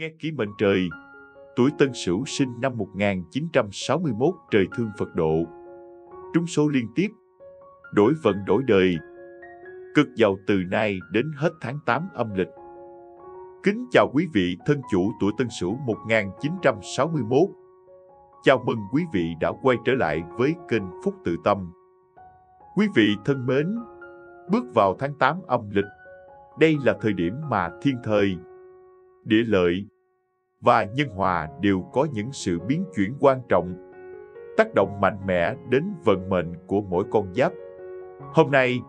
Nghe ký mệnh trời, tuổi Tân Sửu sinh năm 1961 trời thương Phật độ. Trúng số liên tiếp, đổi vận đổi đời, cực giàu từ nay đến hết tháng 8 âm lịch. Kính chào quý vị thân chủ tuổi Tân Sửu 1961. Chào mừng quý vị đã quay trở lại với kênh Phúc Tự Tâm. Quý vị thân mến, bước vào tháng 8 âm lịch, đây là thời điểm mà thiên thời, địa lợi và nhân hòa đều có những sự biến chuyển quan trọng, tác động mạnh mẽ đến vận mệnh của mỗi con giáp. Hôm nay,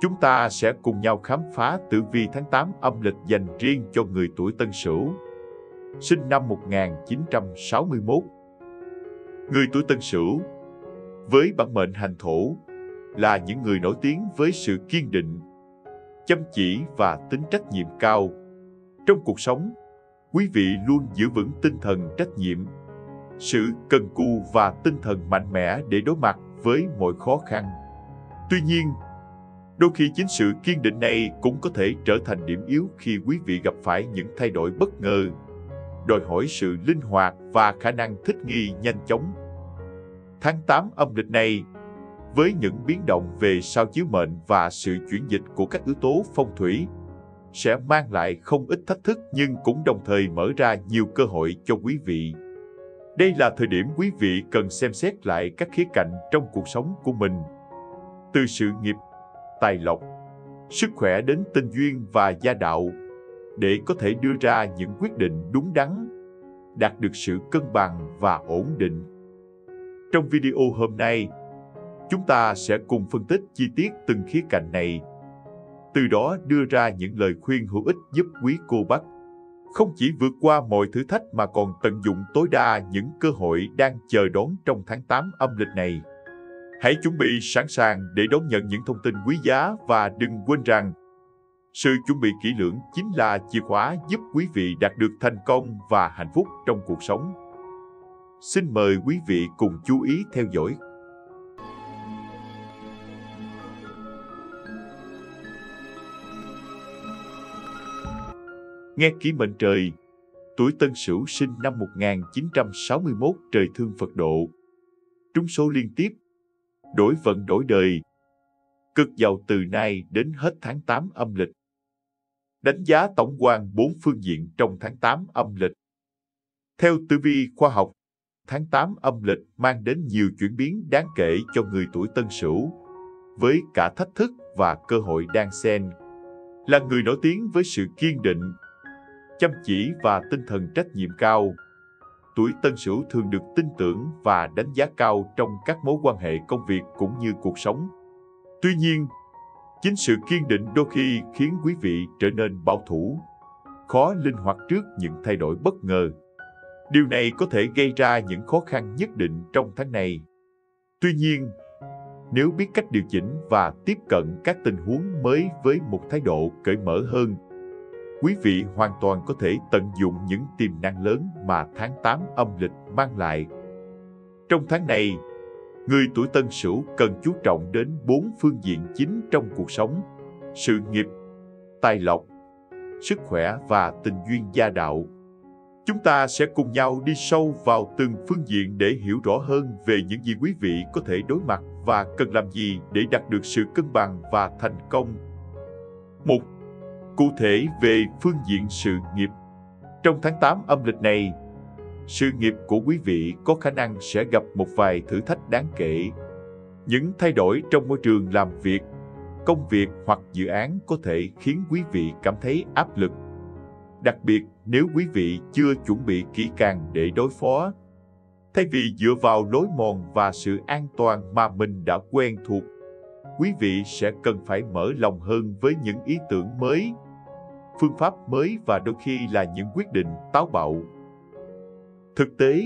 chúng ta sẽ cùng nhau khám phá tử vi tháng 8 âm lịch dành riêng cho người tuổi Tân Sửu, sinh năm 1961. Người tuổi Tân Sửu với bản mệnh hành thổ là những người nổi tiếng với sự kiên định, chăm chỉ và tính trách nhiệm cao. Trong cuộc sống, quý vị luôn giữ vững tinh thần trách nhiệm, sự cần cù và tinh thần mạnh mẽ để đối mặt với mọi khó khăn. Tuy nhiên, đôi khi chính sự kiên định này cũng có thể trở thành điểm yếu khi quý vị gặp phải những thay đổi bất ngờ, đòi hỏi sự linh hoạt và khả năng thích nghi nhanh chóng. Tháng 8 âm lịch này với những biến động về sao chiếu mệnh và sự chuyển dịch của các yếu tố phong thủy, sẽ mang lại không ít thách thức nhưng cũng đồng thời mở ra nhiều cơ hội cho quý vị. Đây là thời điểm quý vị cần xem xét lại các khía cạnh trong cuộc sống của mình. Từ sự nghiệp, tài lộc, sức khỏe đến tình duyên và gia đạo, để có thể đưa ra những quyết định đúng đắn, đạt được sự cân bằng và ổn định. Trong video hôm nay, Chúng ta sẽ cùng phân tích chi tiết từng khía cạnh này, từ đó đưa ra những lời khuyên hữu ích giúp quý cô bác không chỉ vượt qua mọi thử thách mà còn tận dụng tối đa những cơ hội đang chờ đón trong tháng 8 âm lịch này. Hãy chuẩn bị sẵn sàng để đón nhận những thông tin quý giá và đừng quên rằng, sự chuẩn bị kỹ lưỡng chính là chìa khóa giúp quý vị đạt được thành công và hạnh phúc trong cuộc sống. Xin mời quý vị cùng chú ý theo dõi Nghe ký mệnh trời, tuổi Tân Sửu sinh năm 1961 trời thương Phật độ. Trúng số liên tiếp, đổi vận đổi đời, cực giàu từ nay đến hết tháng 8 âm lịch. Đánh giá tổng quan bốn phương diện trong tháng 8 âm lịch. Theo tư vi khoa học, tháng 8 âm lịch mang đến nhiều chuyển biến đáng kể cho người tuổi Tân Sửu, với cả thách thức và cơ hội đang xen. Là người nổi tiếng với sự kiên định, chăm chỉ và tinh thần trách nhiệm cao. Tuổi Tân Sửu thường được tin tưởng và đánh giá cao trong các mối quan hệ công việc cũng như cuộc sống. Tuy nhiên, chính sự kiên định đôi khi khiến quý vị trở nên bảo thủ, khó linh hoạt trước những thay đổi bất ngờ. Điều này có thể gây ra những khó khăn nhất định trong tháng này. Tuy nhiên, nếu biết cách điều chỉnh và tiếp cận các tình huống mới với một thái độ cởi mở hơn quý vị hoàn toàn có thể tận dụng những tiềm năng lớn mà tháng 8 âm lịch mang lại. Trong tháng này, người tuổi Tân Sửu cần chú trọng đến bốn phương diện chính trong cuộc sống: sự nghiệp, tài lộc, sức khỏe và tình duyên gia đạo. Chúng ta sẽ cùng nhau đi sâu vào từng phương diện để hiểu rõ hơn về những gì quý vị có thể đối mặt và cần làm gì để đạt được sự cân bằng và thành công. Một Cụ thể về phương diện sự nghiệp, trong tháng 8 âm lịch này, sự nghiệp của quý vị có khả năng sẽ gặp một vài thử thách đáng kể. Những thay đổi trong môi trường làm việc, công việc hoặc dự án có thể khiến quý vị cảm thấy áp lực. Đặc biệt nếu quý vị chưa chuẩn bị kỹ càng để đối phó. Thay vì dựa vào lối mòn và sự an toàn mà mình đã quen thuộc, quý vị sẽ cần phải mở lòng hơn với những ý tưởng mới phương pháp mới và đôi khi là những quyết định táo bạo. Thực tế,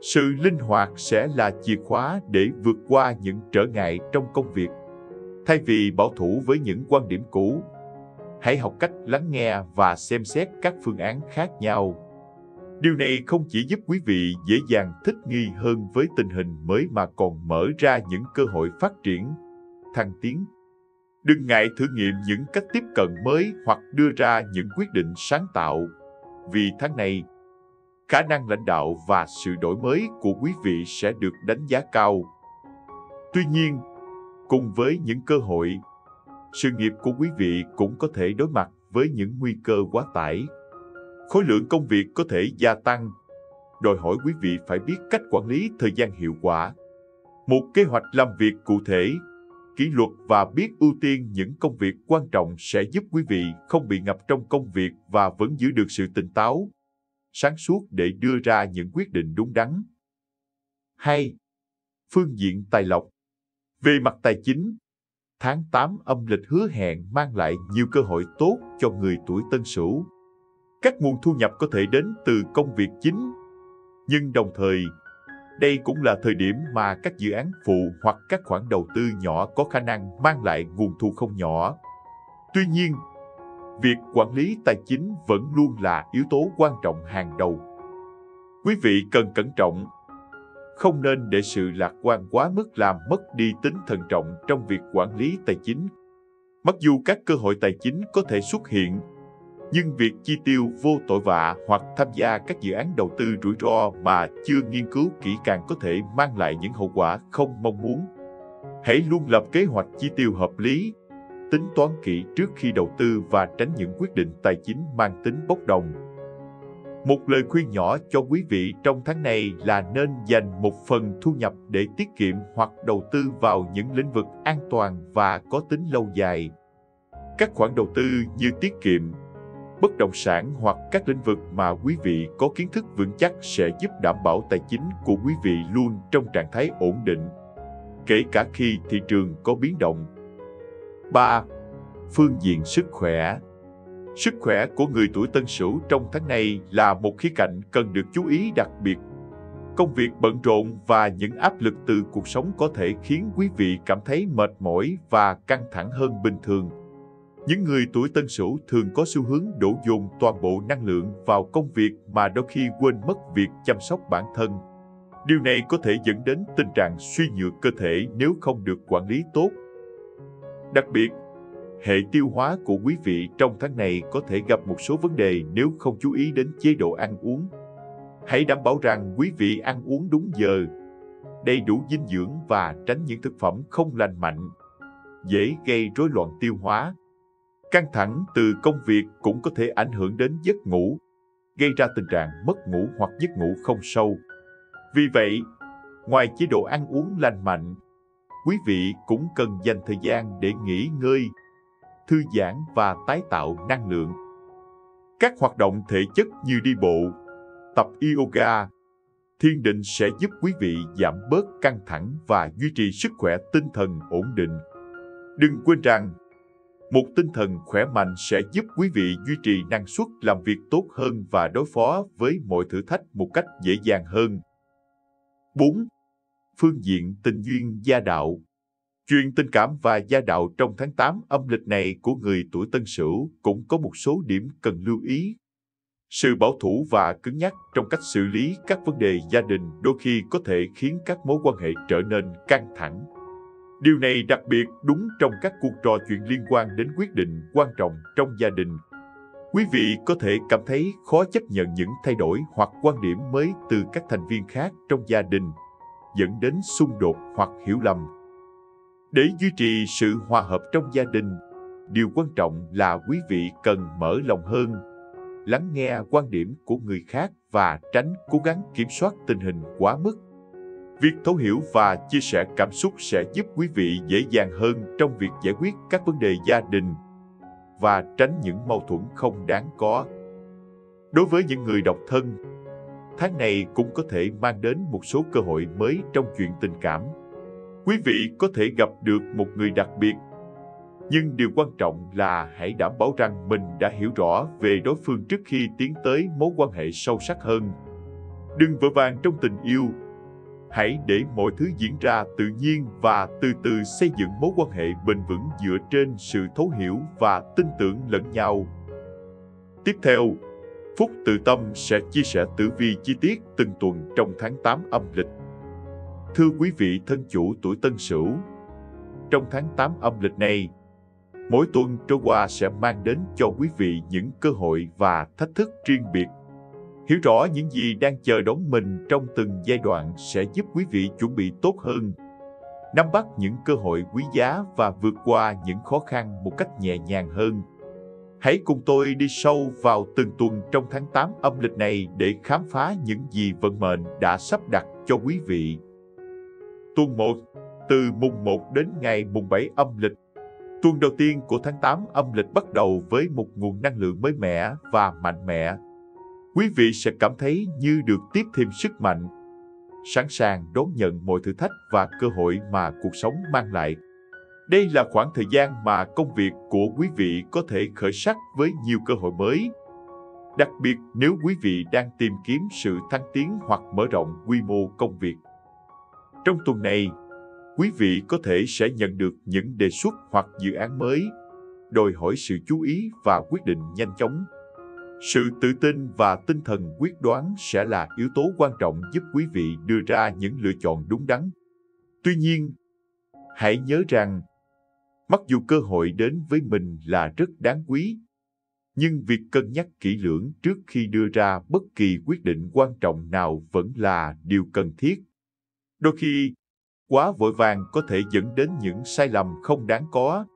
sự linh hoạt sẽ là chìa khóa để vượt qua những trở ngại trong công việc. Thay vì bảo thủ với những quan điểm cũ, hãy học cách lắng nghe và xem xét các phương án khác nhau. Điều này không chỉ giúp quý vị dễ dàng thích nghi hơn với tình hình mới mà còn mở ra những cơ hội phát triển, thăng tiến Đừng ngại thử nghiệm những cách tiếp cận mới hoặc đưa ra những quyết định sáng tạo. vì tháng này, khả năng lãnh đạo và sự đổi mới của quý vị sẽ được đánh giá cao. Tuy nhiên, cùng với những cơ hội, sự nghiệp của quý vị cũng có thể đối mặt với những nguy cơ quá tải. Khối lượng công việc có thể gia tăng, đòi hỏi quý vị phải biết cách quản lý thời gian hiệu quả. Một kế hoạch làm việc cụ thể, kỷ luật và biết ưu tiên những công việc quan trọng sẽ giúp quý vị không bị ngập trong công việc và vẫn giữ được sự tỉnh táo, sáng suốt để đưa ra những quyết định đúng đắn. 2. Phương diện tài lộc Về mặt tài chính, tháng 8 âm lịch hứa hẹn mang lại nhiều cơ hội tốt cho người tuổi tân sửu. Các nguồn thu nhập có thể đến từ công việc chính, nhưng đồng thời, đây cũng là thời điểm mà các dự án phụ hoặc các khoản đầu tư nhỏ có khả năng mang lại nguồn thu không nhỏ. Tuy nhiên, việc quản lý tài chính vẫn luôn là yếu tố quan trọng hàng đầu. Quý vị cần cẩn trọng, không nên để sự lạc quan quá mức làm mất đi tính thận trọng trong việc quản lý tài chính. Mặc dù các cơ hội tài chính có thể xuất hiện, nhưng việc chi tiêu vô tội vạ hoặc tham gia các dự án đầu tư rủi ro mà chưa nghiên cứu kỹ càng có thể mang lại những hậu quả không mong muốn. Hãy luôn lập kế hoạch chi tiêu hợp lý, tính toán kỹ trước khi đầu tư và tránh những quyết định tài chính mang tính bốc đồng. Một lời khuyên nhỏ cho quý vị trong tháng này là nên dành một phần thu nhập để tiết kiệm hoặc đầu tư vào những lĩnh vực an toàn và có tính lâu dài. Các khoản đầu tư như tiết kiệm, bất động sản hoặc các lĩnh vực mà quý vị có kiến thức vững chắc sẽ giúp đảm bảo tài chính của quý vị luôn trong trạng thái ổn định, kể cả khi thị trường có biến động. 3. Phương diện sức khỏe Sức khỏe của người tuổi Tân Sửu trong tháng này là một khía cạnh cần được chú ý đặc biệt. Công việc bận rộn và những áp lực từ cuộc sống có thể khiến quý vị cảm thấy mệt mỏi và căng thẳng hơn bình thường. Những người tuổi Tân Sửu thường có xu hướng đổ dồn toàn bộ năng lượng vào công việc mà đôi khi quên mất việc chăm sóc bản thân. Điều này có thể dẫn đến tình trạng suy nhược cơ thể nếu không được quản lý tốt. Đặc biệt, hệ tiêu hóa của quý vị trong tháng này có thể gặp một số vấn đề nếu không chú ý đến chế độ ăn uống. Hãy đảm bảo rằng quý vị ăn uống đúng giờ, đầy đủ dinh dưỡng và tránh những thực phẩm không lành mạnh, dễ gây rối loạn tiêu hóa. Căng thẳng từ công việc cũng có thể ảnh hưởng đến giấc ngủ, gây ra tình trạng mất ngủ hoặc giấc ngủ không sâu. Vì vậy, ngoài chế độ ăn uống lành mạnh, quý vị cũng cần dành thời gian để nghỉ ngơi thư giãn và tái tạo năng lượng. Các hoạt động thể chất như đi bộ, tập yoga, thiền định sẽ giúp quý vị giảm bớt căng thẳng và duy trì sức khỏe tinh thần ổn định. Đừng quên rằng, một tinh thần khỏe mạnh sẽ giúp quý vị duy trì năng suất làm việc tốt hơn và đối phó với mọi thử thách một cách dễ dàng hơn. 4. Phương diện tình duyên gia đạo Chuyện tình cảm và gia đạo trong tháng 8 âm lịch này của người tuổi Tân Sửu cũng có một số điểm cần lưu ý. Sự bảo thủ và cứng nhắc trong cách xử lý các vấn đề gia đình đôi khi có thể khiến các mối quan hệ trở nên căng thẳng. Điều này đặc biệt đúng trong các cuộc trò chuyện liên quan đến quyết định quan trọng trong gia đình. Quý vị có thể cảm thấy khó chấp nhận những thay đổi hoặc quan điểm mới từ các thành viên khác trong gia đình, dẫn đến xung đột hoặc hiểu lầm để duy trì sự hòa hợp trong gia đình, điều quan trọng là quý vị cần mở lòng hơn, lắng nghe quan điểm của người khác và tránh cố gắng kiểm soát tình hình quá mức. Việc thấu hiểu và chia sẻ cảm xúc sẽ giúp quý vị dễ dàng hơn trong việc giải quyết các vấn đề gia đình và tránh những mâu thuẫn không đáng có. Đối với những người độc thân, tháng này cũng có thể mang đến một số cơ hội mới trong chuyện tình cảm quý vị có thể gặp được một người đặc biệt. Nhưng điều quan trọng là hãy đảm bảo rằng mình đã hiểu rõ về đối phương trước khi tiến tới mối quan hệ sâu sắc hơn. Đừng vội vàng trong tình yêu. Hãy để mọi thứ diễn ra tự nhiên và từ từ xây dựng mối quan hệ bền vững dựa trên sự thấu hiểu và tin tưởng lẫn nhau. Tiếp theo, Phúc Tự Tâm sẽ chia sẻ tử vi chi tiết từng tuần trong tháng 8 âm lịch. Thưa quý vị thân chủ tuổi Tân Sửu, trong tháng 8 âm lịch này, Mỗi tuần trôi qua sẽ mang đến cho quý vị những cơ hội và thách thức riêng biệt. Hiểu rõ những gì đang chờ đón mình trong từng giai đoạn sẽ giúp quý vị chuẩn bị tốt hơn. Nắm bắt những cơ hội quý giá và vượt qua những khó khăn một cách nhẹ nhàng hơn. Hãy cùng tôi đi sâu vào từng tuần trong tháng 8 âm lịch này để khám phá những gì vận mệnh đã sắp đặt cho quý vị. Tuần 1, từ mùng 1 đến ngày mùng 7 âm lịch. Tuần đầu tiên của tháng 8 âm lịch bắt đầu với một nguồn năng lượng mới mẻ và mạnh mẽ. Quý vị sẽ cảm thấy như được tiếp thêm sức mạnh, sẵn sàng đón nhận mọi thử thách và cơ hội mà cuộc sống mang lại. Đây là khoảng thời gian mà công việc của quý vị có thể khởi sắc với nhiều cơ hội mới. Đặc biệt nếu quý vị đang tìm kiếm sự thăng tiến hoặc mở rộng quy mô công việc. Trong tuần này, quý vị có thể sẽ nhận được những đề xuất hoặc dự án mới, đòi hỏi sự chú ý và quyết định nhanh chóng. Sự tự tin và tinh thần quyết đoán sẽ là yếu tố quan trọng giúp quý vị đưa ra những lựa chọn đúng đắn. Tuy nhiên, hãy nhớ rằng Mặc dù cơ hội đến với mình là rất đáng quý, nhưng việc cân nhắc kỹ lưỡng trước khi đưa ra bất kỳ quyết định quan trọng nào vẫn là điều cần thiết. Đôi khi, quá vội vàng có thể dẫn đến những sai lầm không đáng có,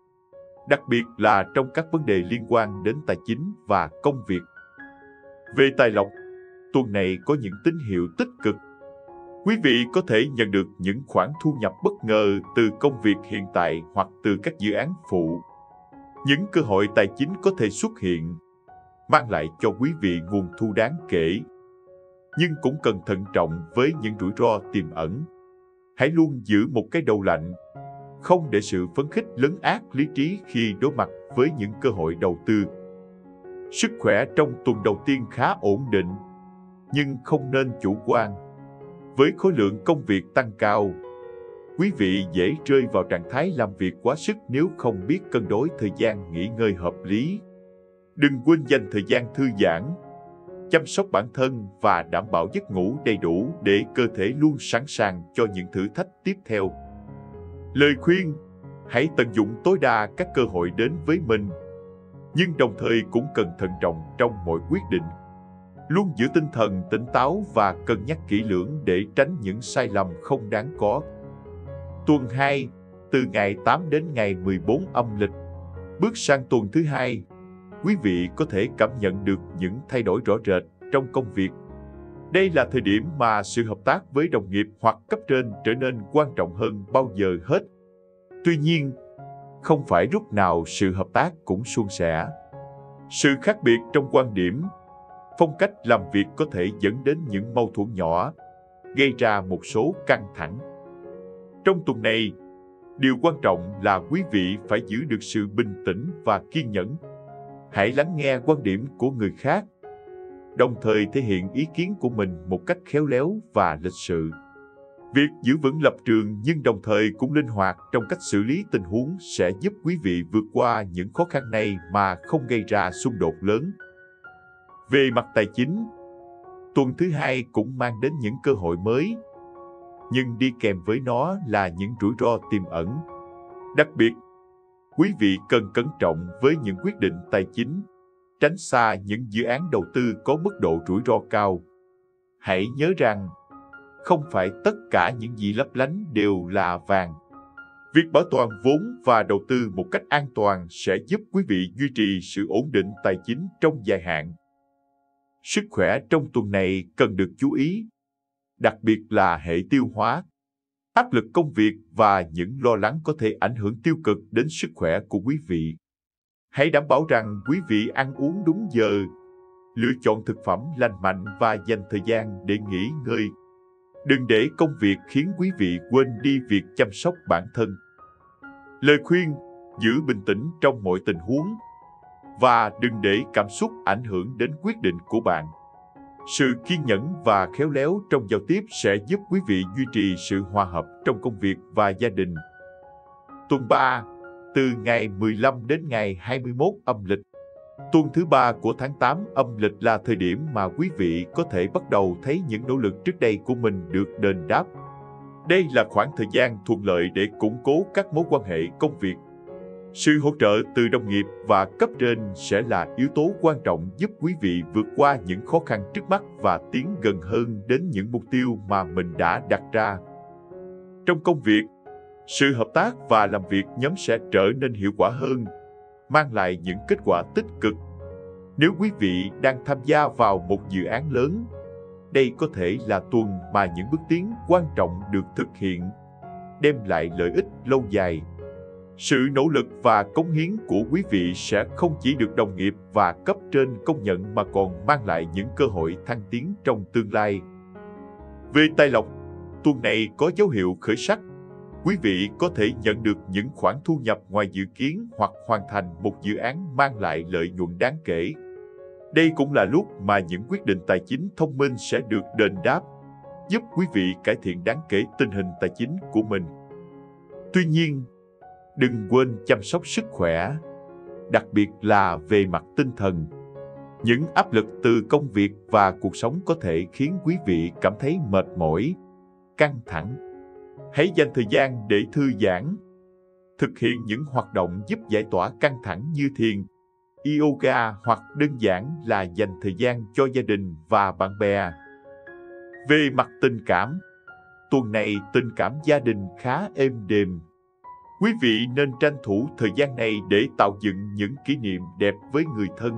đặc biệt là trong các vấn đề liên quan đến tài chính và công việc. Về tài lộc, tuần này có những tín hiệu tích cực Quý vị có thể nhận được những khoản thu nhập bất ngờ từ công việc hiện tại hoặc từ các dự án phụ. Những cơ hội tài chính có thể xuất hiện, mang lại cho quý vị nguồn thu đáng kể. Nhưng cũng cần thận trọng với những rủi ro tiềm ẩn. Hãy luôn giữ một cái đầu lạnh, không để sự phấn khích lấn át lý trí khi đối mặt với những cơ hội đầu tư. Sức khỏe trong tuần đầu tiên khá ổn định, nhưng không nên chủ quan với khối lượng công việc tăng cao, quý vị dễ rơi vào trạng thái làm việc quá sức nếu không biết cân đối thời gian nghỉ ngơi hợp lý. Đừng quên dành thời gian thư giãn, chăm sóc bản thân và đảm bảo giấc ngủ đầy đủ để cơ thể luôn sẵn sàng cho những thử thách tiếp theo. Lời khuyên, hãy tận dụng tối đa các cơ hội đến với mình, nhưng đồng thời cũng cần thận trọng trong mọi quyết định luôn giữ tinh thần tỉnh táo và cân nhắc kỹ lưỡng để tránh những sai lầm không đáng có. Tuần 2, từ ngày 8 đến ngày 14 âm lịch. Bước sang tuần thứ hai, quý vị có thể cảm nhận được những thay đổi rõ rệt trong công việc. Đây là thời điểm mà sự hợp tác với đồng nghiệp hoặc cấp trên trở nên quan trọng hơn bao giờ hết. Tuy nhiên, không phải lúc nào sự hợp tác cũng suôn sẻ. Sự khác biệt trong quan điểm phong cách làm việc có thể dẫn đến những mâu thuẫn nhỏ, gây ra một số căng thẳng. Trong tuần này, điều quan trọng là quý vị phải giữ được sự bình tĩnh và kiên nhẫn. Hãy lắng nghe quan điểm của người khác, đồng thời thể hiện ý kiến của mình một cách khéo léo và lịch sự. Việc giữ vững lập trường nhưng đồng thời cũng linh hoạt trong cách xử lý tình huống sẽ giúp quý vị vượt qua những khó khăn này mà không gây ra xung đột lớn. Về mặt tài chính, tuần thứ hai cũng mang đến những cơ hội mới, nhưng đi kèm với nó là những rủi ro tiềm ẩn. Đặc biệt, quý vị cần cẩn trọng với những quyết định tài chính, tránh xa những dự án đầu tư có mức độ rủi ro cao. Hãy nhớ rằng, không phải tất cả những gì lấp lánh đều là vàng. Việc bảo toàn vốn và đầu tư một cách an toàn sẽ giúp quý vị duy trì sự ổn định tài chính trong dài hạn sức khỏe trong tuần này cần được chú ý, đặc biệt là hệ tiêu hóa. Áp lực công việc và những lo lắng có thể ảnh hưởng tiêu cực đến sức khỏe của quý vị. Hãy đảm bảo rằng quý vị ăn uống đúng giờ, lựa chọn thực phẩm lành mạnh và dành thời gian để nghỉ ngơi. Đừng để công việc khiến quý vị quên đi việc chăm sóc bản thân. Lời khuyên, giữ bình tĩnh trong mọi tình huống và đừng để cảm xúc ảnh hưởng đến quyết định của bạn. Sự kiên nhẫn và khéo léo trong giao tiếp sẽ giúp quý vị duy trì sự hòa hợp trong công việc và gia đình. Tuần 3, từ ngày 15 đến ngày 21 âm lịch. Tuần thứ ba của tháng 8 âm lịch là thời điểm mà quý vị có thể bắt đầu thấy những nỗ lực trước đây của mình được đền đáp. Đây là khoảng thời gian thuận lợi để củng cố các mối quan hệ công việc Sự hỗ trợ từ đồng nghiệp và cấp trên sẽ là yếu tố quan trọng giúp quý vị vượt qua những khó khăn trước mắt và tiến gần hơn đến những mục tiêu mà mình đã đặt ra. Trong công việc, sự hợp tác và làm việc nhóm sẽ trở nên hiệu quả hơn, mang lại những kết quả tích cực. Nếu quý vị đang tham gia vào một dự án lớn, đây có thể là tuần mà những bước tiến quan trọng được thực hiện, đem lại lợi ích lâu dài. Sự nỗ lực và cống hiến của quý vị sẽ không chỉ được đồng nghiệp và cấp trên công nhận mà còn mang lại những cơ hội thăng tiến trong tương lai. Về tài lộc, tuần này có dấu hiệu khởi sắc. Quý vị có thể nhận được những khoản thu nhập ngoài dự kiến hoặc hoàn thành một dự án mang lại lợi nhuận đáng kể. Đây cũng là lúc mà những quyết định tài chính thông minh sẽ được đền đáp, giúp quý vị cải thiện đáng kể tình hình tài chính của mình. Tuy nhiên, đừng quên chăm sóc sức khỏe, đặc biệt là về mặt tinh thần. Những áp lực từ công việc và cuộc sống có thể khiến quý vị cảm thấy mệt mỏi, căng thẳng. Hãy dành thời gian để thư giãn, thực hiện những hoạt động giúp giải tỏa căng thẳng như thiền, yoga hoặc đơn giản là dành thời gian cho gia đình và bạn bè. Về mặt tình cảm, tuần này tình cảm gia đình khá êm đềm. Quý vị nên tranh thủ thời gian này để tạo dựng những kỷ niệm đẹp với người thân.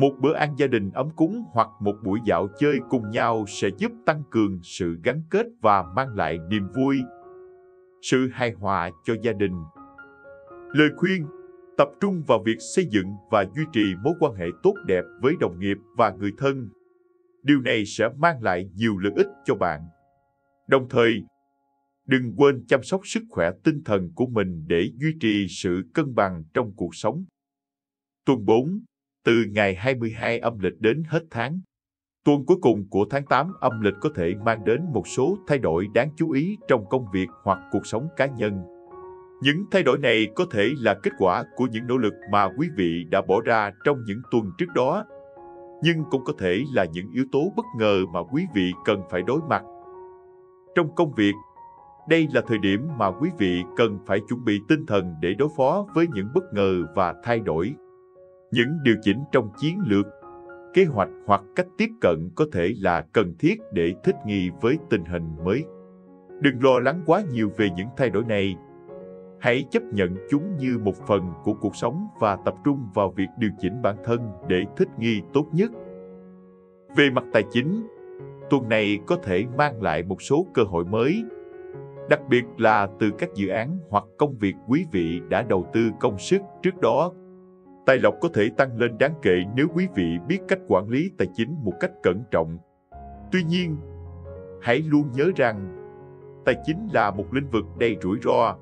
Một bữa ăn gia đình ấm cúng hoặc một buổi dạo chơi cùng nhau sẽ giúp tăng cường sự gắn kết và mang lại niềm vui, sự hài hòa cho gia đình. Lời khuyên tập trung vào việc xây dựng và duy trì mối quan hệ tốt đẹp với đồng nghiệp và người thân. Điều này sẽ mang lại nhiều lợi ích cho bạn. Đồng thời, đừng quên chăm sóc sức khỏe tinh thần của mình để duy trì sự cân bằng trong cuộc sống. Tuần 4, từ ngày 22 âm lịch đến hết tháng. Tuần cuối cùng của tháng 8 âm lịch có thể mang đến một số thay đổi đáng chú ý trong công việc hoặc cuộc sống cá nhân. Những thay đổi này có thể là kết quả của những nỗ lực mà quý vị đã bỏ ra trong những tuần trước đó, nhưng cũng có thể là những yếu tố bất ngờ mà quý vị cần phải đối mặt. Trong công việc, đây là thời điểm mà quý vị cần phải chuẩn bị tinh thần để đối phó với những bất ngờ và thay đổi. Những điều chỉnh trong chiến lược, kế hoạch hoặc cách tiếp cận có thể là cần thiết để thích nghi với tình hình mới. Đừng lo lắng quá nhiều về những thay đổi này Hãy chấp nhận chúng như một phần của cuộc sống và tập trung vào việc điều chỉnh bản thân để thích nghi tốt nhất. Về mặt tài chính, tuần này có thể mang lại một số cơ hội mới, đặc biệt là từ các dự án hoặc công việc quý vị đã đầu tư công sức trước đó. Tài lộc có thể tăng lên đáng kể nếu quý vị biết cách quản lý tài chính một cách cẩn trọng. Tuy nhiên, hãy luôn nhớ rằng tài chính là một lĩnh vực đầy rủi ro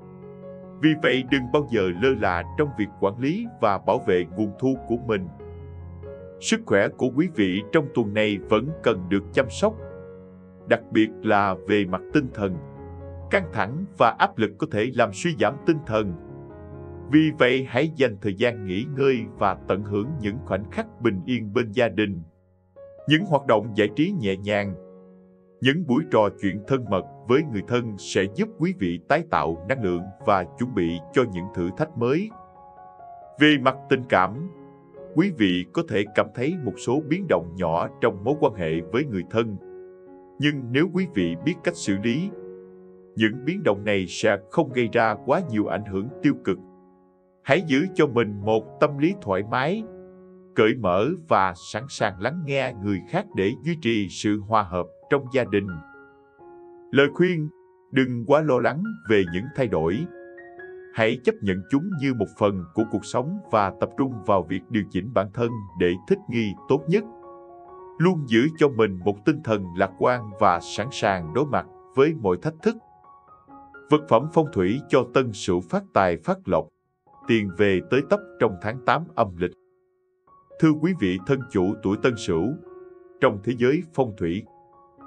vì vậy đừng bao giờ lơ là trong việc quản lý và bảo vệ nguồn thu của mình. Sức khỏe của quý vị trong tuần này vẫn cần được chăm sóc, đặc biệt là về mặt tinh thần. Căng thẳng và áp lực có thể làm suy giảm tinh thần. Vì vậy hãy dành thời gian nghỉ ngơi và tận hưởng những khoảnh khắc bình yên bên gia đình. Những hoạt động giải trí nhẹ nhàng những buổi trò chuyện thân mật với người thân sẽ giúp quý vị tái tạo năng lượng và chuẩn bị cho những thử thách mới. Về mặt tình cảm, quý vị có thể cảm thấy một số biến động nhỏ trong mối quan hệ với người thân. Nhưng nếu quý vị biết cách xử lý, những biến động này sẽ không gây ra quá nhiều ảnh hưởng tiêu cực. Hãy giữ cho mình một tâm lý thoải mái, cởi mở và sẵn sàng lắng nghe người khác để duy trì sự hòa hợp trong gia đình. Lời khuyên, đừng quá lo lắng về những thay đổi. Hãy chấp nhận chúng như một phần của cuộc sống và tập trung vào việc điều chỉnh bản thân để thích nghi tốt nhất. Luôn giữ cho mình một tinh thần lạc quan và sẵn sàng đối mặt với mọi thách thức. Vật phẩm phong thủy cho tân sửu phát tài phát lộc, tiền về tới tấp trong tháng 8 âm lịch. Thưa quý vị thân chủ tuổi tân sửu, trong thế giới phong thủy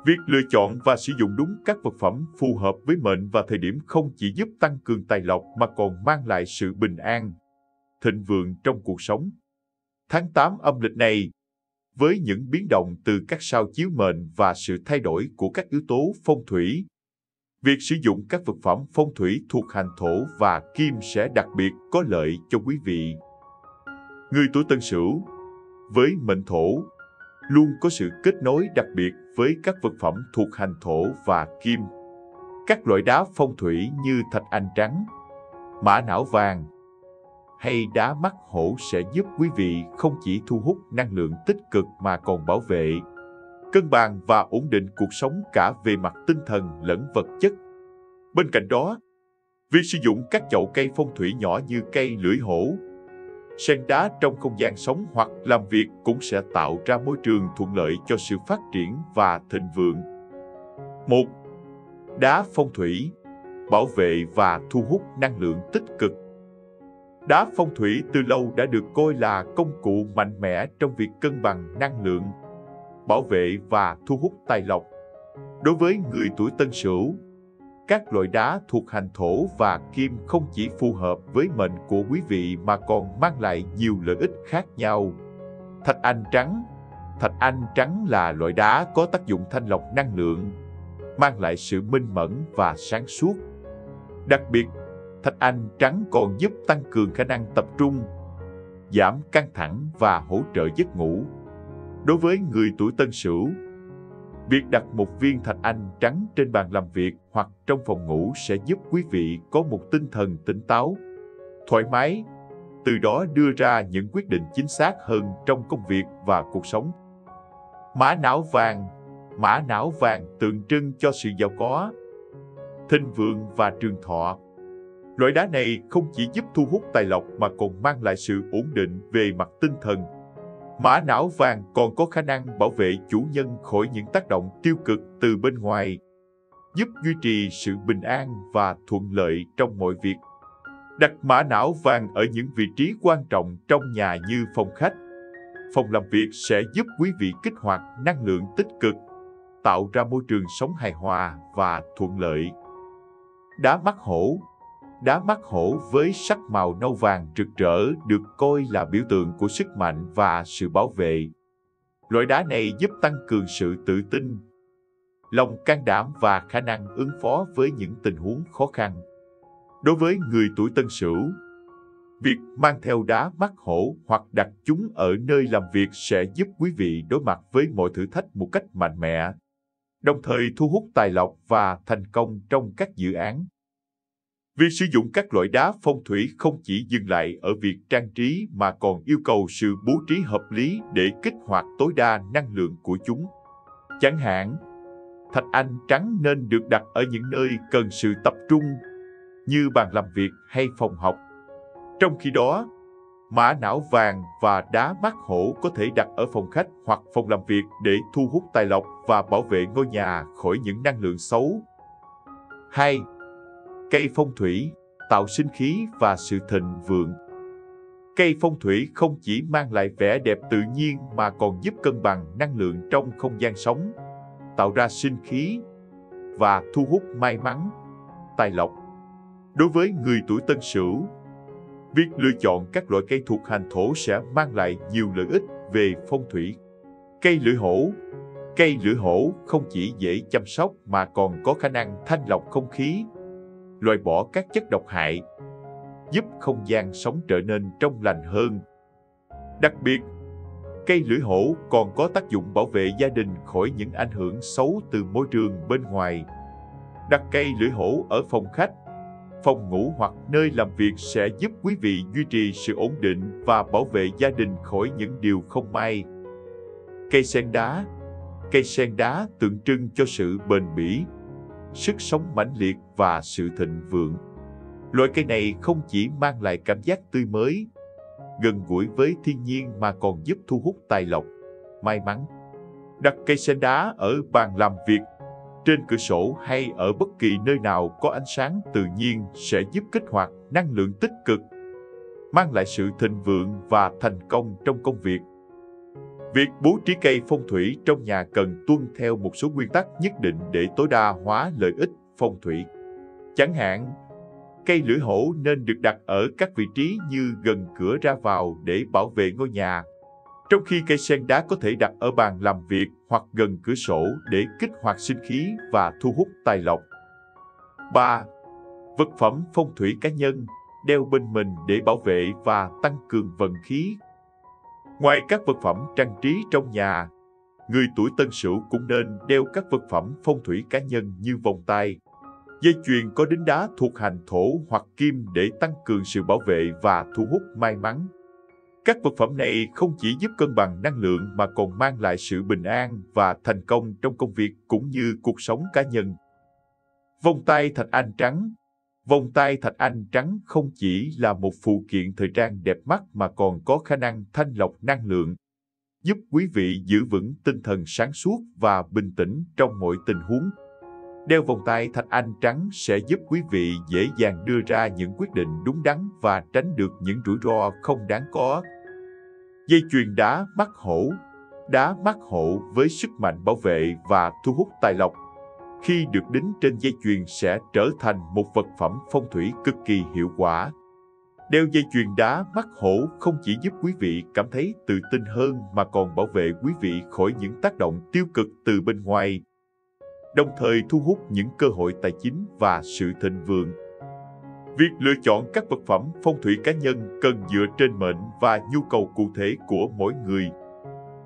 Việc lựa chọn và sử dụng đúng các vật phẩm phù hợp với mệnh và thời điểm không chỉ giúp tăng cường tài lộc mà còn mang lại sự bình an, thịnh vượng trong cuộc sống. Tháng 8 âm lịch này, với những biến động từ các sao chiếu mệnh và sự thay đổi của các yếu tố phong thủy, Việc sử dụng các vật phẩm phong thủy thuộc hành thổ và kim sẽ đặc biệt có lợi cho quý vị. Người tuổi Tân Sửu với mệnh thổ luôn có sự kết nối đặc biệt với các vật phẩm thuộc hành thổ và kim. Các loại đá phong thủy như thạch anh trắng, mã não vàng hay đá mắt hổ sẽ giúp quý vị không chỉ thu hút năng lượng tích cực mà còn bảo vệ, cân bằng và ổn định cuộc sống cả về mặt tinh thần lẫn vật chất. Bên cạnh đó, việc sử dụng các chậu cây phong thủy nhỏ như cây lưỡi hổ, sen đá trong không gian sống hoặc làm việc cũng sẽ tạo ra môi trường thuận lợi cho sự phát triển và thịnh vượng. Một, Đá phong thủy bảo vệ và thu hút năng lượng tích cực. Đá phong thủy từ lâu đã được coi là công cụ mạnh mẽ trong việc cân bằng năng lượng, bảo vệ và thu hút tài lộc. Đối với người tuổi Tân Sửu, các loại đá thuộc hành thổ và kim không chỉ phù hợp với mệnh của quý vị mà còn mang lại nhiều lợi ích khác nhau. Thạch anh trắng Thạch anh trắng là loại đá có tác dụng thanh lọc năng lượng, mang lại sự minh mẫn và sáng suốt. Đặc biệt, thạch anh trắng còn giúp tăng cường khả năng tập trung, giảm căng thẳng và hỗ trợ giấc ngủ. Đối với người tuổi Tân Sửu, Việc đặt một viên thạch anh trắng trên bàn làm việc hoặc trong phòng ngủ sẽ giúp quý vị có một tinh thần tỉnh táo, thoải mái, từ đó đưa ra những quyết định chính xác hơn trong công việc và cuộc sống. Mã não vàng Mã não vàng tượng trưng cho sự giàu có, thịnh vượng và trường thọ. Loại đá này không chỉ giúp thu hút tài lộc mà còn mang lại sự ổn định về mặt tinh thần Mã não vàng còn có khả năng bảo vệ chủ nhân khỏi những tác động tiêu cực từ bên ngoài, giúp duy trì sự bình an và thuận lợi trong mọi việc. Đặt mã não vàng ở những vị trí quan trọng trong nhà như phòng khách, phòng làm việc sẽ giúp quý vị kích hoạt năng lượng tích cực, tạo ra môi trường sống hài hòa và thuận lợi. Đá mắt hổ Đá mắt hổ với sắc màu nâu vàng rực rỡ được coi là biểu tượng của sức mạnh và sự bảo vệ. Loại đá này giúp tăng cường sự tự tin, lòng can đảm và khả năng ứng phó với những tình huống khó khăn. Đối với người tuổi Tân Sửu, việc mang theo đá mắt hổ hoặc đặt chúng ở nơi làm việc sẽ giúp quý vị đối mặt với mọi thử thách một cách mạnh mẽ, đồng thời thu hút tài lộc và thành công trong các dự án. Việc sử dụng các loại đá phong thủy không chỉ dừng lại ở việc trang trí mà còn yêu cầu sự bố trí hợp lý để kích hoạt tối đa năng lượng của chúng. Chẳng hạn, thạch anh trắng nên được đặt ở những nơi cần sự tập trung như bàn làm việc hay phòng học. Trong khi đó, mã não vàng và đá mắt hổ có thể đặt ở phòng khách hoặc phòng làm việc để thu hút tài lộc và bảo vệ ngôi nhà khỏi những năng lượng xấu. 2. Cây phong thủy tạo sinh khí và sự thịnh vượng. Cây phong thủy không chỉ mang lại vẻ đẹp tự nhiên mà còn giúp cân bằng năng lượng trong không gian sống, tạo ra sinh khí và thu hút may mắn, tài lộc. Đối với người tuổi Tân Sửu, việc lựa chọn các loại cây thuộc hành thổ sẽ mang lại nhiều lợi ích về phong thủy. Cây lưỡi hổ Cây lưỡi hổ không chỉ dễ chăm sóc mà còn có khả năng thanh lọc không khí, loại bỏ các chất độc hại, giúp không gian sống trở nên trong lành hơn. Đặc biệt, cây lưỡi hổ còn có tác dụng bảo vệ gia đình khỏi những ảnh hưởng xấu từ môi trường bên ngoài. Đặt cây lưỡi hổ ở phòng khách, phòng ngủ hoặc nơi làm việc sẽ giúp quý vị duy trì sự ổn định và bảo vệ gia đình khỏi những điều không may. Cây sen đá Cây sen đá tượng trưng cho sự bền bỉ, sức sống mãnh liệt và sự thịnh vượng. Loại cây này không chỉ mang lại cảm giác tươi mới, gần gũi với thiên nhiên mà còn giúp thu hút tài lộc, may mắn. Đặt cây sen đá ở bàn làm việc, trên cửa sổ hay ở bất kỳ nơi nào có ánh sáng tự nhiên sẽ giúp kích hoạt năng lượng tích cực, mang lại sự thịnh vượng và thành công trong công việc. Việc bố trí cây phong thủy trong nhà cần tuân theo một số nguyên tắc nhất định để tối đa hóa lợi ích phong thủy. Chẳng hạn, cây lưỡi hổ nên được đặt ở các vị trí như gần cửa ra vào để bảo vệ ngôi nhà, trong khi cây sen đá có thể đặt ở bàn làm việc hoặc gần cửa sổ để kích hoạt sinh khí và thu hút tài lộc. 3. Vật phẩm phong thủy cá nhân đeo bên mình để bảo vệ và tăng cường vận khí. Ngoài các vật phẩm trang trí trong nhà, người tuổi Tân Sửu cũng nên đeo các vật phẩm phong thủy cá nhân như vòng tay, dây chuyền có đính đá thuộc hành thổ hoặc kim để tăng cường sự bảo vệ và thu hút may mắn. Các vật phẩm này không chỉ giúp cân bằng năng lượng mà còn mang lại sự bình an và thành công trong công việc cũng như cuộc sống cá nhân. Vòng tay thạch anh trắng Vòng tay thạch anh trắng không chỉ là một phụ kiện thời trang đẹp mắt mà còn có khả năng thanh lọc năng lượng, giúp quý vị giữ vững tinh thần sáng suốt và bình tĩnh trong mọi tình huống. Đeo vòng tay thạch anh trắng sẽ giúp quý vị dễ dàng đưa ra những quyết định đúng đắn và tránh được những rủi ro không đáng có. Dây chuyền đá mắt hổ Đá mắt hổ với sức mạnh bảo vệ và thu hút tài lộc khi được đính trên dây chuyền sẽ trở thành một vật phẩm phong thủy cực kỳ hiệu quả. Đeo dây chuyền đá mắt hổ không chỉ giúp quý vị cảm thấy tự tin hơn mà còn bảo vệ quý vị khỏi những tác động tiêu cực từ bên ngoài, đồng thời thu hút những cơ hội tài chính và sự thịnh vượng. Việc lựa chọn các vật phẩm phong thủy cá nhân cần dựa trên mệnh và nhu cầu cụ thể của mỗi người.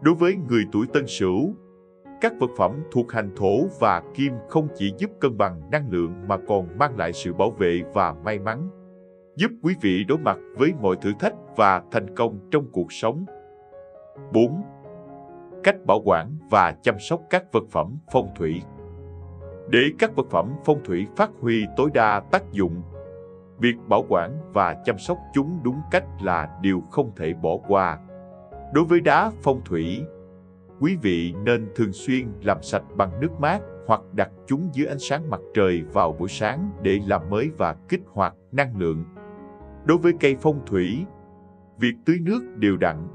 Đối với người tuổi Tân Sửu, các vật phẩm thuộc hành thổ và kim không chỉ giúp cân bằng năng lượng mà còn mang lại sự bảo vệ và may mắn, giúp quý vị đối mặt với mọi thử thách và thành công trong cuộc sống. 4. Cách bảo quản và chăm sóc các vật phẩm phong thủy Để các vật phẩm phong thủy phát huy tối đa tác dụng, việc bảo quản và chăm sóc chúng đúng cách là điều không thể bỏ qua. Đối với đá phong thủy, quý vị nên thường xuyên làm sạch bằng nước mát hoặc đặt chúng dưới ánh sáng mặt trời vào buổi sáng để làm mới và kích hoạt năng lượng. Đối với cây phong thủy, việc tưới nước đều đặn,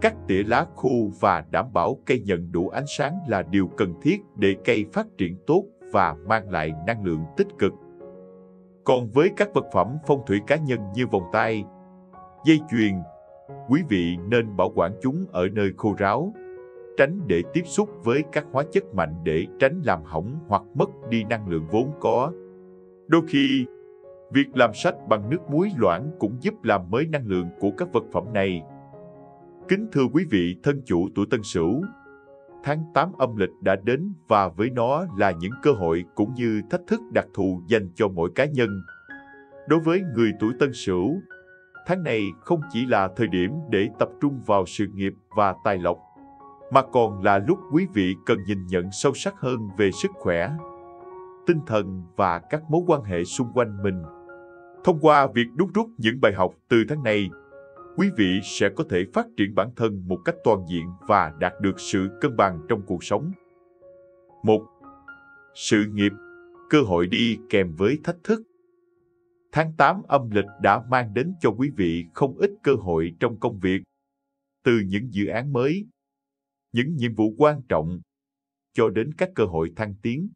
cắt tỉa lá khô và đảm bảo cây nhận đủ ánh sáng là điều cần thiết để cây phát triển tốt và mang lại năng lượng tích cực. Còn với các vật phẩm phong thủy cá nhân như vòng tay, dây chuyền, quý vị nên bảo quản chúng ở nơi khô ráo, tránh để tiếp xúc với các hóa chất mạnh để tránh làm hỏng hoặc mất đi năng lượng vốn có. Đôi khi, việc làm sạch bằng nước muối loãng cũng giúp làm mới năng lượng của các vật phẩm này. Kính thưa quý vị thân chủ tuổi Tân Sửu, tháng 8 âm lịch đã đến và với nó là những cơ hội cũng như thách thức đặc thù dành cho mỗi cá nhân. Đối với người tuổi Tân Sửu, tháng này không chỉ là thời điểm để tập trung vào sự nghiệp và tài lộc, mà còn là lúc quý vị cần nhìn nhận sâu sắc hơn về sức khỏe, tinh thần và các mối quan hệ xung quanh mình. Thông qua việc đúc rút những bài học từ tháng này, quý vị sẽ có thể phát triển bản thân một cách toàn diện và đạt được sự cân bằng trong cuộc sống. 1. Sự nghiệp, cơ hội đi kèm với thách thức. Tháng 8 âm lịch đã mang đến cho quý vị không ít cơ hội trong công việc. Từ những dự án mới, những nhiệm vụ quan trọng cho đến các cơ hội thăng tiến.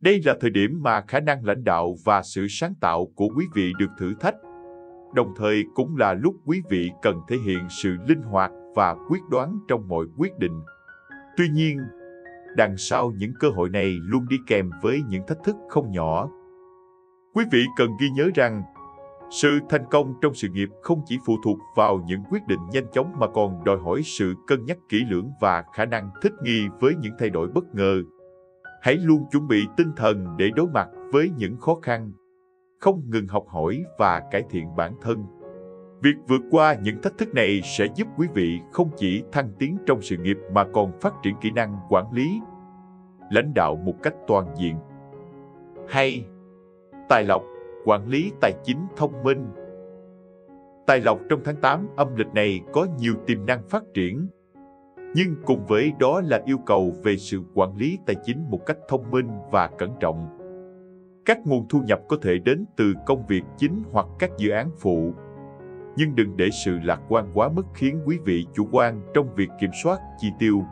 Đây là thời điểm mà khả năng lãnh đạo và sự sáng tạo của quý vị được thử thách, đồng thời cũng là lúc quý vị cần thể hiện sự linh hoạt và quyết đoán trong mọi quyết định. Tuy nhiên, đằng sau những cơ hội này luôn đi kèm với những thách thức không nhỏ. Quý vị cần ghi nhớ rằng sự thành công trong sự nghiệp không chỉ phụ thuộc vào những quyết định nhanh chóng mà còn đòi hỏi sự cân nhắc kỹ lưỡng và khả năng thích nghi với những thay đổi bất ngờ. Hãy luôn chuẩn bị tinh thần để đối mặt với những khó khăn, không ngừng học hỏi và cải thiện bản thân. Việc vượt qua những thách thức này sẽ giúp quý vị không chỉ thăng tiến trong sự nghiệp mà còn phát triển kỹ năng quản lý, lãnh đạo một cách toàn diện. Hay, tài lộc quản lý tài chính thông minh. Tài lộc trong tháng 8 âm lịch này có nhiều tiềm năng phát triển, nhưng cùng với đó là yêu cầu về sự quản lý tài chính một cách thông minh và cẩn trọng. Các nguồn thu nhập có thể đến từ công việc chính hoặc các dự án phụ, nhưng đừng để sự lạc quan quá mức khiến quý vị chủ quan trong việc kiểm soát chi tiêu.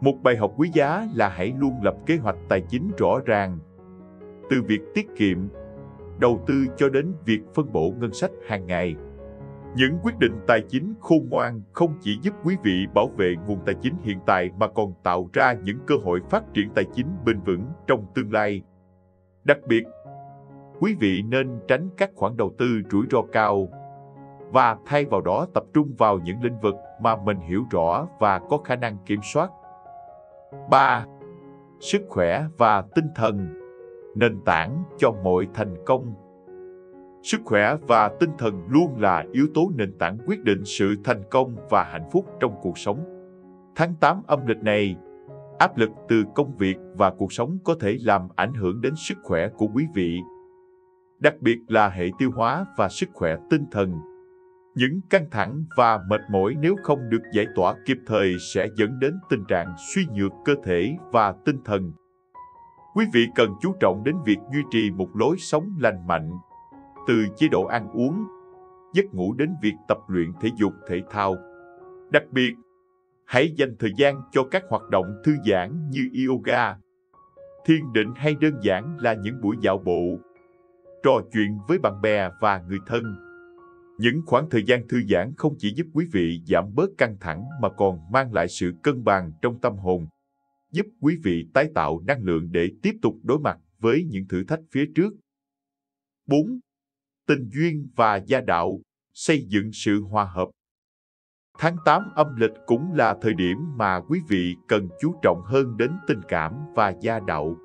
Một bài học quý giá là hãy luôn lập kế hoạch tài chính rõ ràng. Từ việc tiết kiệm, đầu tư cho đến việc phân bổ ngân sách hàng ngày. Những quyết định tài chính khôn ngoan không chỉ giúp quý vị bảo vệ nguồn tài chính hiện tại mà còn tạo ra những cơ hội phát triển tài chính bền vững trong tương lai. Đặc biệt, quý vị nên tránh các khoản đầu tư rủi ro cao và thay vào đó tập trung vào những lĩnh vực mà mình hiểu rõ và có khả năng kiểm soát. 3. Sức khỏe và tinh thần nền tảng cho mọi thành công. Sức khỏe và tinh thần luôn là yếu tố nền tảng quyết định sự thành công và hạnh phúc trong cuộc sống. Tháng 8 âm lịch này, áp lực từ công việc và cuộc sống có thể làm ảnh hưởng đến sức khỏe của quý vị, đặc biệt là hệ tiêu hóa và sức khỏe tinh thần. Những căng thẳng và mệt mỏi nếu không được giải tỏa kịp thời sẽ dẫn đến tình trạng suy nhược cơ thể và tinh thần. Quý vị cần chú trọng đến việc duy trì một lối sống lành mạnh, từ chế độ ăn uống, giấc ngủ đến việc tập luyện thể dục thể thao. Đặc biệt, hãy dành thời gian cho các hoạt động thư giãn như yoga, thiền định hay đơn giản là những buổi dạo bộ, trò chuyện với bạn bè và người thân. Những khoảng thời gian thư giãn không chỉ giúp quý vị giảm bớt căng thẳng mà còn mang lại sự cân bằng trong tâm hồn, giúp quý vị tái tạo năng lượng để tiếp tục đối mặt với những thử thách phía trước. 4. Tình duyên và gia đạo, xây dựng sự hòa hợp. Tháng 8 âm lịch cũng là thời điểm mà quý vị cần chú trọng hơn đến tình cảm và gia đạo.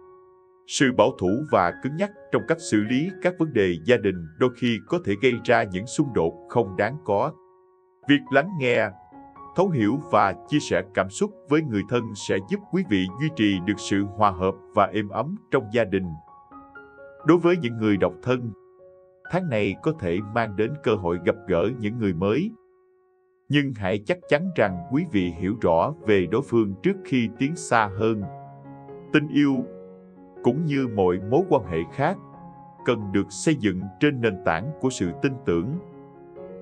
Sự bảo thủ và cứng nhắc trong cách xử lý các vấn đề gia đình đôi khi có thể gây ra những xung đột không đáng có. Việc lắng nghe, thấu hiểu và chia sẻ cảm xúc với người thân sẽ giúp quý vị duy trì được sự hòa hợp và êm ấm trong gia đình. Đối với những người độc thân, tháng này có thể mang đến cơ hội gặp gỡ những người mới. Nhưng hãy chắc chắn rằng quý vị hiểu rõ về đối phương trước khi tiến xa hơn. Tình yêu, cũng như mọi mối quan hệ khác, cần được xây dựng trên nền tảng của sự tin tưởng,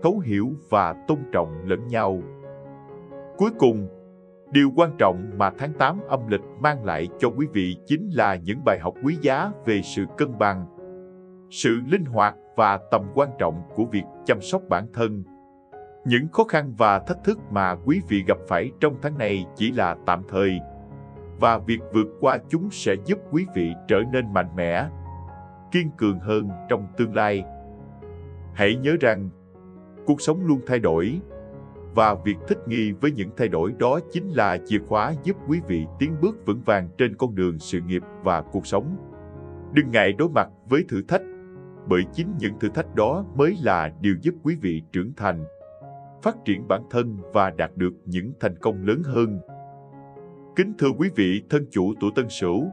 thấu hiểu và tôn trọng lẫn nhau. Cuối cùng, điều quan trọng mà tháng 8 âm lịch mang lại cho quý vị chính là những bài học quý giá về sự cân bằng, sự linh hoạt và tầm quan trọng của việc chăm sóc bản thân. Những khó khăn và thách thức mà quý vị gặp phải trong tháng này chỉ là tạm thời, và việc vượt qua chúng sẽ giúp quý vị trở nên mạnh mẽ, kiên cường hơn trong tương lai. Hãy nhớ rằng, cuộc sống luôn thay đổi, và việc thích nghi với những thay đổi đó chính là chìa khóa giúp quý vị tiến bước vững vàng trên con đường sự nghiệp và cuộc sống. Đừng ngại đối mặt với thử thách, bởi chính những thử thách đó mới là điều giúp quý vị trưởng thành, phát triển bản thân và đạt được những thành công lớn hơn. Kính thưa quý vị thân chủ tuổi Tân Sửu,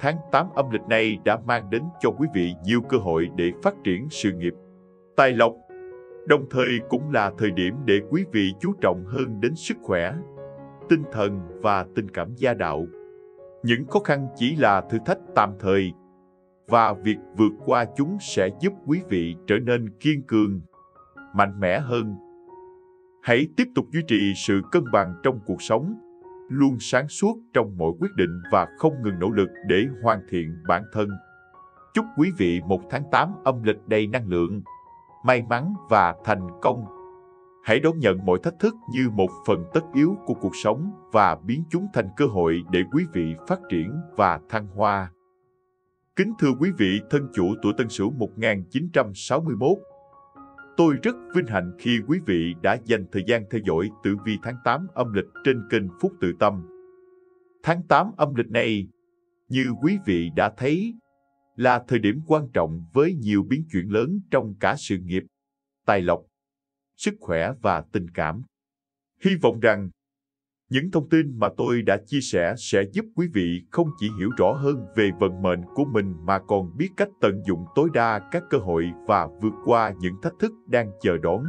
tháng 8 âm lịch này đã mang đến cho quý vị nhiều cơ hội để phát triển sự nghiệp, tài lộc Đồng thời cũng là thời điểm để quý vị chú trọng hơn đến sức khỏe, tinh thần và tình cảm gia đạo. Những khó khăn chỉ là thử thách tạm thời và việc vượt qua chúng sẽ giúp quý vị trở nên kiên cường, mạnh mẽ hơn. Hãy tiếp tục duy trì sự cân bằng trong cuộc sống, luôn sáng suốt trong mọi quyết định và không ngừng nỗ lực để hoàn thiện bản thân. Chúc quý vị một tháng 8 âm lịch đầy năng lượng may mắn và thành công. Hãy đón nhận mọi thách thức như một phần tất yếu của cuộc sống và biến chúng thành cơ hội để quý vị phát triển và thăng hoa. Kính thưa quý vị thân chủ tuổi Tân Sửu 1961, Tôi rất vinh hạnh khi quý vị đã dành thời gian theo dõi tử vi tháng 8 âm lịch trên kênh Phúc Tự Tâm. Tháng 8 âm lịch này, như quý vị đã thấy, là thời điểm quan trọng với nhiều biến chuyển lớn trong cả sự nghiệp, tài lộc, sức khỏe và tình cảm. Hy vọng rằng những thông tin mà tôi đã chia sẻ sẽ giúp quý vị không chỉ hiểu rõ hơn về vận mệnh của mình mà còn biết cách tận dụng tối đa các cơ hội và vượt qua những thách thức đang chờ đón.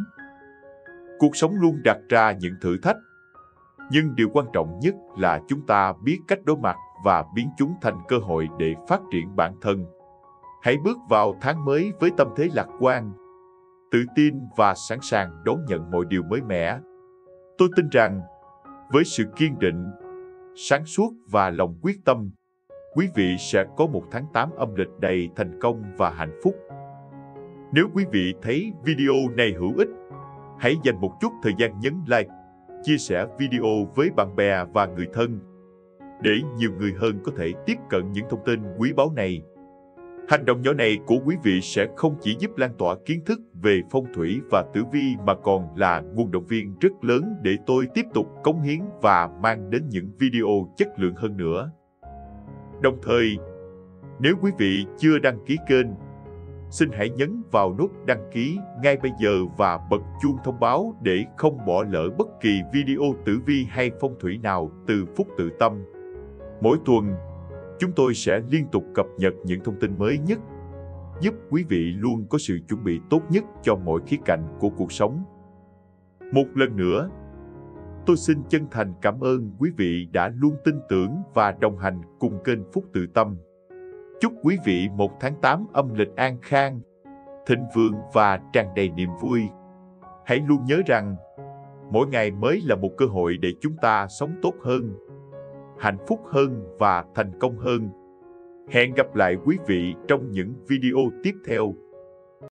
Cuộc sống luôn đặt ra những thử thách, nhưng điều quan trọng nhất là chúng ta biết cách đối mặt và biến chúng thành cơ hội để phát triển bản thân. Hãy bước vào tháng mới với tâm thế lạc quan, tự tin và sẵn sàng đón nhận mọi điều mới mẻ. Tôi tin rằng, với sự kiên định, sáng suốt và lòng quyết tâm, quý vị sẽ có một tháng 8 âm lịch đầy thành công và hạnh phúc. Nếu quý vị thấy video này hữu ích, hãy dành một chút thời gian nhấn like, chia sẻ video với bạn bè và người thân để nhiều người hơn có thể tiếp cận những thông tin quý báu này. Hành động nhỏ này của quý vị sẽ không chỉ giúp lan tỏa kiến thức về phong thủy và tử vi mà còn là nguồn động viên rất lớn để tôi tiếp tục cống hiến và mang đến những video chất lượng hơn nữa. Đồng thời, nếu quý vị chưa đăng ký kênh, xin hãy nhấn vào nút đăng ký ngay bây giờ và bật chuông thông báo để không bỏ lỡ bất kỳ video tử vi hay phong thủy nào từ Phúc Tự Tâm. Mỗi tuần, chúng tôi sẽ liên tục cập nhật những thông tin mới nhất, giúp quý vị luôn có sự chuẩn bị tốt nhất cho mọi khía cạnh của cuộc sống. Một lần nữa, tôi xin chân thành cảm ơn quý vị đã luôn tin tưởng và đồng hành cùng kênh Phúc Tự Tâm. Chúc quý vị một tháng 8 âm lịch an khang, thịnh vượng và tràn đầy niềm vui. Hãy luôn nhớ rằng, mỗi ngày mới là một cơ hội để chúng ta sống tốt hơn, hạnh phúc hơn và thành công hơn. Hẹn gặp lại quý vị trong những video tiếp theo.